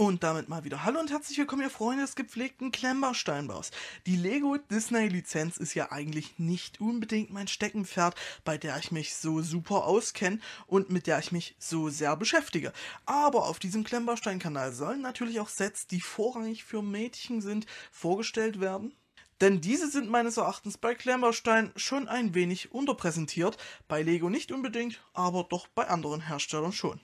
Und damit mal wieder Hallo und herzlich willkommen, ihr Freunde des gepflegten Klemmbau-Steinbaus. Die Lego Disney Lizenz ist ja eigentlich nicht unbedingt mein Steckenpferd, bei der ich mich so super auskenne und mit der ich mich so sehr beschäftige. Aber auf diesem Klemmbaustein-Kanal sollen natürlich auch Sets, die vorrangig für Mädchen sind, vorgestellt werden. Denn diese sind meines Erachtens bei Klemmbaustein schon ein wenig unterpräsentiert, bei Lego nicht unbedingt, aber doch bei anderen Herstellern schon.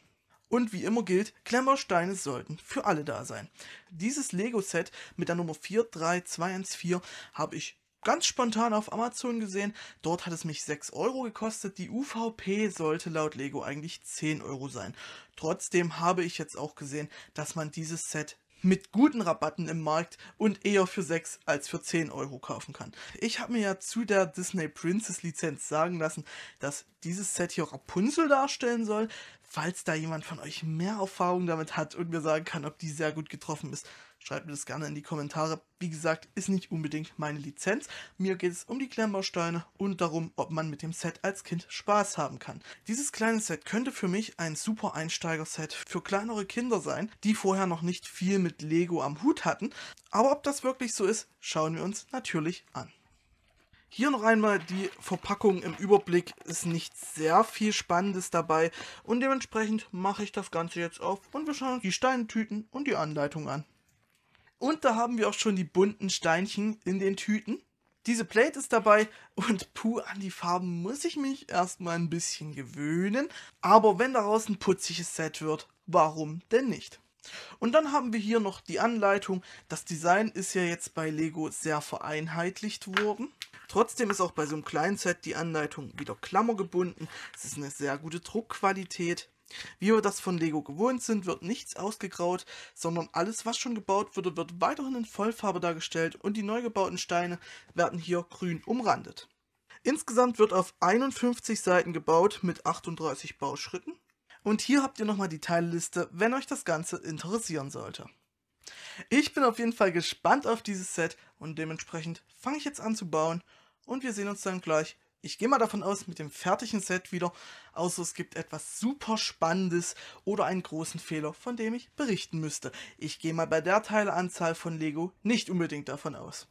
Und wie immer gilt, Klemmbausteine sollten für alle da sein. Dieses Lego-Set mit der Nummer 43214 habe ich ganz spontan auf Amazon gesehen. Dort hat es mich 6 Euro gekostet. Die UVP sollte laut Lego eigentlich 10 Euro sein. Trotzdem habe ich jetzt auch gesehen, dass man dieses Set mit guten Rabatten im Markt und eher für 6 als für 10 Euro kaufen kann. Ich habe mir ja zu der Disney Princess Lizenz sagen lassen, dass dieses Set hier Rapunzel darstellen soll. Falls da jemand von euch mehr Erfahrung damit hat und mir sagen kann, ob die sehr gut getroffen ist, schreibt mir das gerne in die Kommentare. Wie gesagt, ist nicht unbedingt meine Lizenz. Mir geht es um die Klemmbausteine und darum, ob man mit dem Set als Kind Spaß haben kann. Dieses kleine Set könnte für mich ein super Einsteiger-Set für kleinere Kinder sein, die vorher noch nicht viel mit Lego am Hut hatten. Aber ob das wirklich so ist, schauen wir uns natürlich an. Hier noch einmal die Verpackung im Überblick, ist nicht sehr viel Spannendes dabei und dementsprechend mache ich das Ganze jetzt auf und wir schauen uns die Steintüten und die Anleitung an. Und da haben wir auch schon die bunten Steinchen in den Tüten. Diese Plate ist dabei und puh, an die Farben muss ich mich erstmal ein bisschen gewöhnen. Aber wenn daraus ein putziges Set wird, warum denn nicht? Und dann haben wir hier noch die Anleitung. Das Design ist ja jetzt bei Lego sehr vereinheitlicht worden. Trotzdem ist auch bei so einem kleinen Set die Anleitung wieder klammergebunden. Es ist eine sehr gute Druckqualität. Wie wir das von Lego gewohnt sind, wird nichts ausgegraut, sondern alles, was schon gebaut wurde, wird weiterhin in Vollfarbe dargestellt und die neu gebauten Steine werden hier grün umrandet. Insgesamt wird auf 51 Seiten gebaut mit 38 Bauschritten. Und hier habt ihr nochmal die Teilliste, wenn euch das Ganze interessieren sollte. Ich bin auf jeden Fall gespannt auf dieses Set und dementsprechend fange ich jetzt an zu bauen und wir sehen uns dann gleich. Ich gehe mal davon aus mit dem fertigen Set wieder, außer es gibt etwas super Spannendes oder einen großen Fehler, von dem ich berichten müsste. Ich gehe mal bei der Teileanzahl von Lego nicht unbedingt davon aus.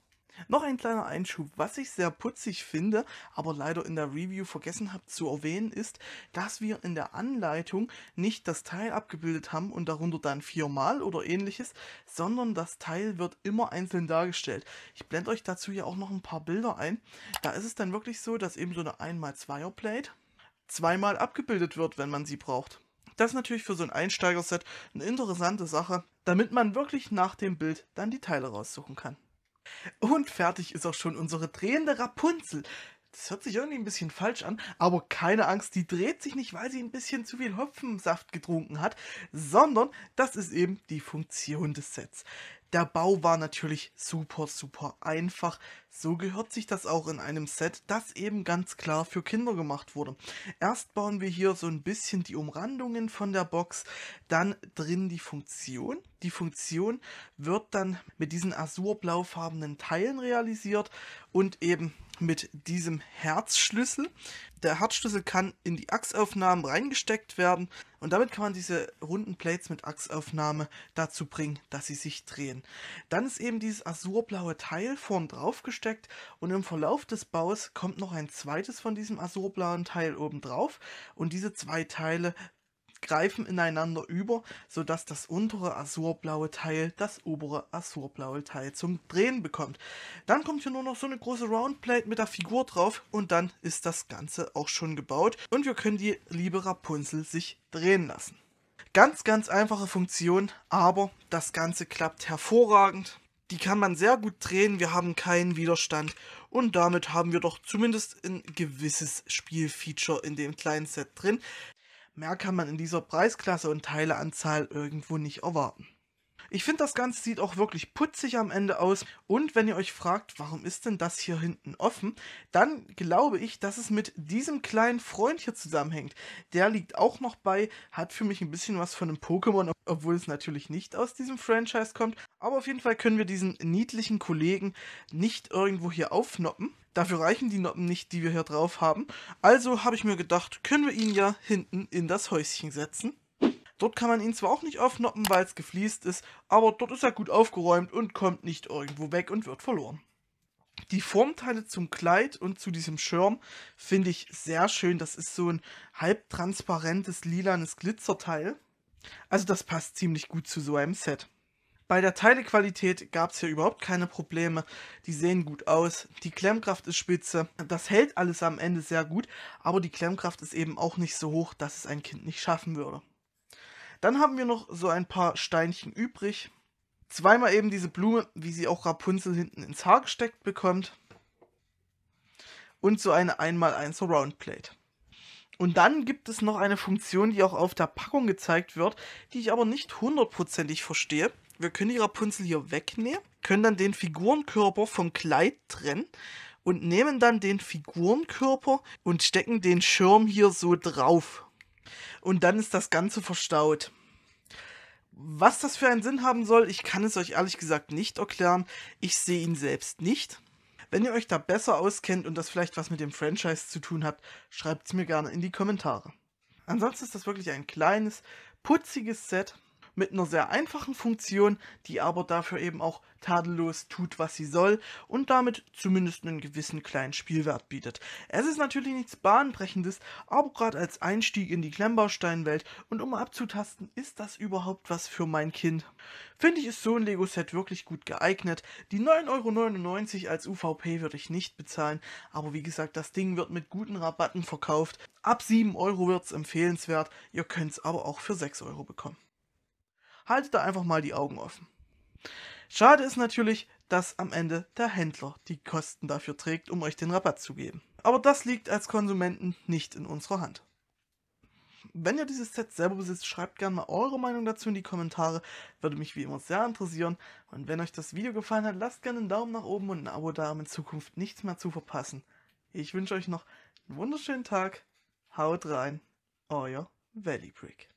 Noch ein kleiner Einschub, was ich sehr putzig finde, aber leider in der Review vergessen habe zu erwähnen, ist, dass wir in der Anleitung nicht das Teil abgebildet haben und darunter dann viermal oder ähnliches, sondern das Teil wird immer einzeln dargestellt. Ich blende euch dazu ja auch noch ein paar Bilder ein. Da ist es dann wirklich so, dass eben so eine 1x2er Plate zweimal abgebildet wird, wenn man sie braucht. Das ist natürlich für so ein Einsteigerset eine interessante Sache, damit man wirklich nach dem Bild dann die Teile raussuchen kann. Und fertig ist auch schon unsere drehende Rapunzel. Das hört sich irgendwie ein bisschen falsch an, aber keine Angst, die dreht sich nicht, weil sie ein bisschen zu viel Hopfensaft getrunken hat, sondern das ist eben die Funktion des Sets. Der Bau war natürlich super, super einfach. So gehört sich das auch in einem Set, das eben ganz klar für Kinder gemacht wurde. Erst bauen wir hier so ein bisschen die Umrandungen von der Box, dann drin die Funktion. Die Funktion wird dann mit diesen azurblaufarbenen Teilen realisiert und eben mit diesem Herzschlüssel. Der Herzschlüssel kann in die Achsaufnahmen reingesteckt werden und damit kann man diese runden Plates mit Achsaufnahme dazu bringen, dass sie sich drehen. Dann ist eben dieses azurblaue Teil vorn drauf gesteckt und im Verlauf des Baus kommt noch ein zweites von diesem azurblauen Teil oben drauf und diese zwei Teile greifen ineinander über, sodass das untere azurblaue Teil das obere azurblaue Teil zum Drehen bekommt. Dann kommt hier nur noch so eine große Roundplate mit der Figur drauf und dann ist das Ganze auch schon gebaut und wir können die liebe Rapunzel sich drehen lassen. Ganz, ganz einfache Funktion, aber das Ganze klappt hervorragend. Die kann man sehr gut drehen, wir haben keinen Widerstand und damit haben wir doch zumindest ein gewisses Spielfeature in dem kleinen Set drin. Mehr kann man in dieser Preisklasse und Teileanzahl irgendwo nicht erwarten. Ich finde, das Ganze sieht auch wirklich putzig am Ende aus. Und wenn ihr euch fragt, warum ist denn das hier hinten offen, dann glaube ich, dass es mit diesem kleinen Freund hier zusammenhängt. Der liegt auch noch bei, hat für mich ein bisschen was von einem Pokémon, obwohl es natürlich nicht aus diesem Franchise kommt. Aber auf jeden Fall können wir diesen niedlichen Kollegen nicht irgendwo hier aufnoppen. Dafür reichen die Noppen nicht, die wir hier drauf haben. Also habe ich mir gedacht, können wir ihn ja hinten in das Häuschen setzen. Dort kann man ihn zwar auch nicht aufnoppen, weil es gefliest ist, aber dort ist er gut aufgeräumt und kommt nicht irgendwo weg und wird verloren. Die Formteile zum Kleid und zu diesem Schirm finde ich sehr schön. Das ist so ein halbtransparentes lilanes Glitzerteil. Also das passt ziemlich gut zu so einem Set. Bei der Teilequalität gab es hier überhaupt keine Probleme. Die sehen gut aus, die Klemmkraft ist spitze. Das hält alles am Ende sehr gut, aber die Klemmkraft ist eben auch nicht so hoch, dass es ein Kind nicht schaffen würde. Dann haben wir noch so ein paar Steinchen übrig. Zweimal eben diese Blume, wie sie auch Rapunzel hinten ins Haar gesteckt bekommt. Und so eine 1x1 Surround Plate. Und dann gibt es noch eine Funktion, die auch auf der Packung gezeigt wird, die ich aber nicht hundertprozentig verstehe. Wir können die Rapunzel hier wegnehmen, können dann den Figurenkörper vom Kleid trennen und nehmen dann den Figurenkörper und stecken den Schirm hier so drauf. Und dann ist das Ganze verstaut. Was das für einen Sinn haben soll, ich kann es euch ehrlich gesagt nicht erklären. Ich sehe ihn selbst nicht. Wenn ihr euch da besser auskennt und das vielleicht was mit dem Franchise zu tun hat, schreibt es mir gerne in die Kommentare. Ansonsten ist das wirklich ein kleines, putziges Set mit einer sehr einfachen Funktion, die aber dafür eben auch tadellos tut, was sie soll und damit zumindest einen gewissen kleinen Spielwert bietet. Es ist natürlich nichts Bahnbrechendes, aber gerade als Einstieg in die Klemmbausteinwelt und um abzutasten, ist das überhaupt was für mein Kind? Finde ich, ist so ein Lego-Set wirklich gut geeignet. Die 9,99 Euro als UVP würde ich nicht bezahlen, aber wie gesagt, das Ding wird mit guten Rabatten verkauft. Ab 7 Euro wird es empfehlenswert, ihr könnt es aber auch für 6 Euro bekommen haltet da einfach mal die Augen offen. Schade ist natürlich, dass am Ende der Händler die Kosten dafür trägt, um euch den Rabatt zu geben. Aber das liegt als Konsumenten nicht in unserer Hand. Wenn ihr dieses Set selber besitzt, schreibt gerne mal eure Meinung dazu in die Kommentare. Würde mich wie immer sehr interessieren. Und wenn euch das Video gefallen hat, lasst gerne einen Daumen nach oben und ein Abo da, um in Zukunft nichts mehr zu verpassen. Ich wünsche euch noch einen wunderschönen Tag. Haut rein. Euer Valley Brick.